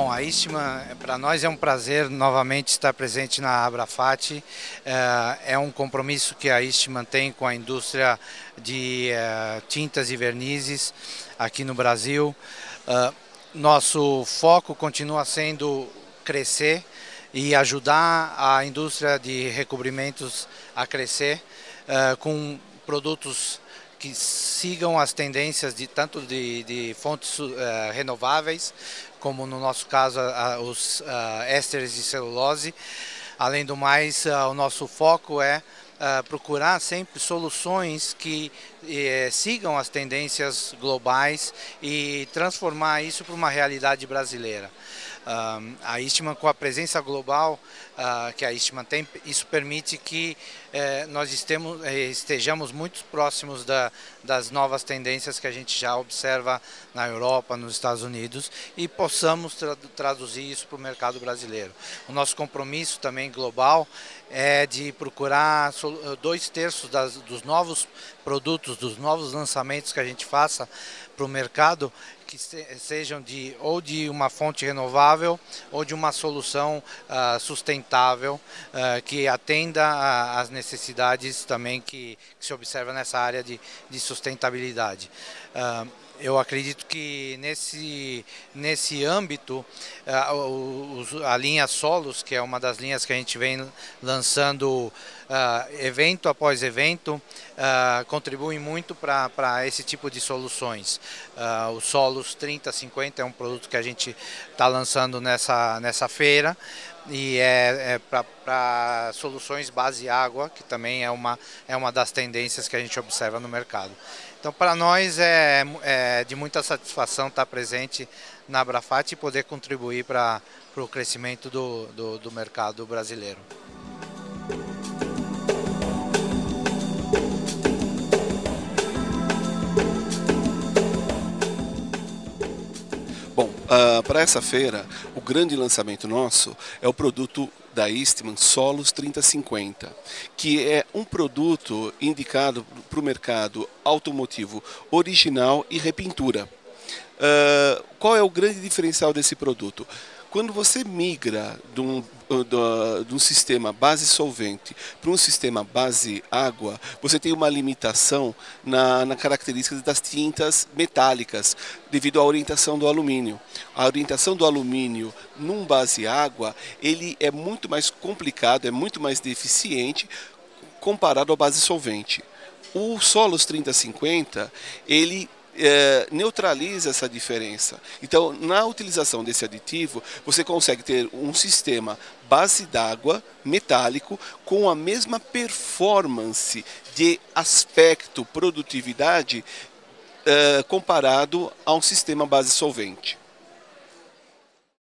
Bom, a Istman, para nós é um prazer novamente estar presente na Abrafat. É, é um compromisso que a Istman tem com a indústria de é, tintas e vernizes aqui no Brasil. É, nosso foco continua sendo crescer e ajudar a indústria de recobrimentos a crescer com produtos que sigam as tendências de tanto de, de fontes uh, renováveis, como no nosso caso uh, os uh, ésteres de celulose. Além do mais, o nosso foco é procurar sempre soluções que eh, sigam as tendências globais e transformar isso para uma realidade brasileira. A Istman, com a presença global uh, que a Istman tem, isso permite que uh, nós estemos, eh, estejamos muito próximos da, das novas tendências que a gente já observa na Europa, nos Estados Unidos e possamos tra traduzir isso para o mercado brasileiro. O nosso compromisso também global é de procurar dois terços das, dos novos produtos, dos novos lançamentos que a gente faça para o mercado que sejam de ou de uma fonte renovável ou de uma solução uh, sustentável uh, que atenda às necessidades também que, que, se observa nessa área de, de sustentabilidade. Uh, eu acredito que nesse, nesse âmbito, a, a, linha Solos, que é uma das linhas que a gente vem lançando uh, evento após evento, uh, contribui muito para esse tipo de soluções. Uh, o Solos 3050 é um produto que a gente está lançando nessa, nessa feira e é, é para soluções base água, que também é uma, é uma das tendências que a gente observa no mercado. Então, para nós é, é, de muita satisfação estar presente na Abrafat e poder contribuir para o crescimento do, do, do mercado brasileiro. Uh, para essa feira, o grande lançamento nosso é o produto da Eastman Solos 3050, que é um produto indicado para o mercado automotivo original e repintura. Uh, qual é o grande diferencial desse produto? Quando você migra de um, de, de um sistema base solvente para um sistema base água, você tem uma limitação na, na característica das tintas metálicas, devido à orientação do alumínio. A orientação do alumínio num base água, ele é muito mais complicado, é muito mais deficiente comparado ao base solvente. O Solos 3050, ele é, neutraliza essa diferença. Então, na utilização desse aditivo, você consegue ter um sistema base d'água metálico com a mesma performance de aspecto produtividade é, comparado a um sistema base solvente.